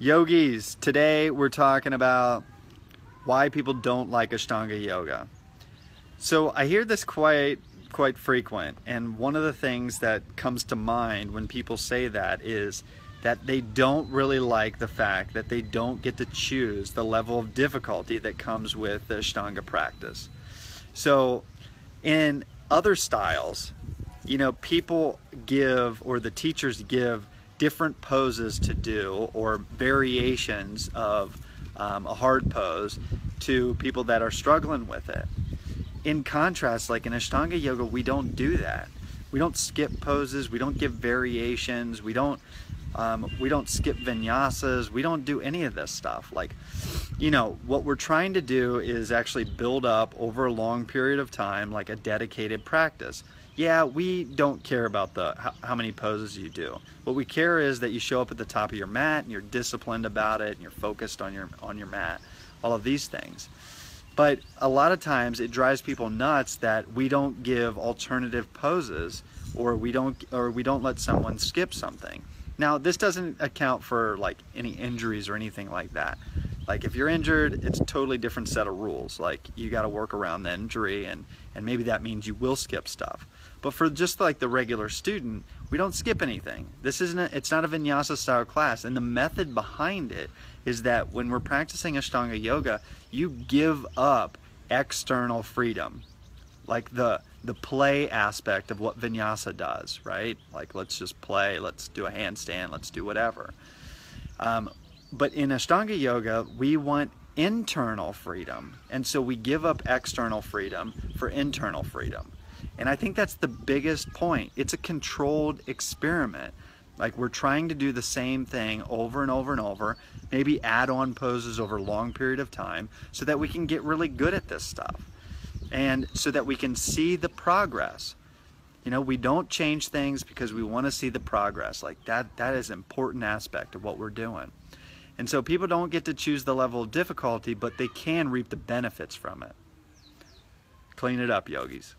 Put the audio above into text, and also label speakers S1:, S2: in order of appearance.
S1: Yogis, today we're talking about why people don't like Ashtanga yoga. So I hear this quite quite frequent and one of the things that comes to mind when people say that is that they don't really like the fact that they don't get to choose the level of difficulty that comes with the Ashtanga practice. So in other styles, you know, people give or the teachers give different poses to do or variations of um, a hard pose to people that are struggling with it. In contrast, like in Ashtanga Yoga, we don't do that. We don't skip poses, we don't give variations, we don't um, we don't skip vinyasas, we don't do any of this stuff. Like, you know, what we're trying to do is actually build up over a long period of time, like a dedicated practice yeah, we don't care about the how, many poses you do. What we care is that you show up at the top of your mat and you're disciplined about it and you're focused on your on your mat. All of these things. But a lot of times it drives people nuts that we don't give alternative poses or we don't or we don't let someone skip something. Now, this doesn't account for like any injuries or anything like that. Like if you're injured, it's a totally different set of rules. Like you got to work around the injury and and maybe that means you will skip stuff. But for just like the regular student, we don't skip anything. This isn't a, it's not a vinyasa style class and the method behind it is that when we're practicing Ashtanga yoga, you give up external freedom. Like the the play aspect of what vinyasa does, right? Like let's just play, let's do a handstand, let's do whatever. Um, but in Ashtanga Yoga, we want internal freedom. And so we give up external freedom for internal freedom. And I think that's the biggest point. It's a controlled experiment. Like we're trying to do the same thing over and over and over, maybe add on poses over a long period of time so that we can get really good at this stuff. And so that we can see the progress. You know, we don't change things because we want to see the progress. Like that that is an important aspect of what we're doing. And so people don't get to choose the level of difficulty, but they can reap the benefits from it. Clean it up, yogis.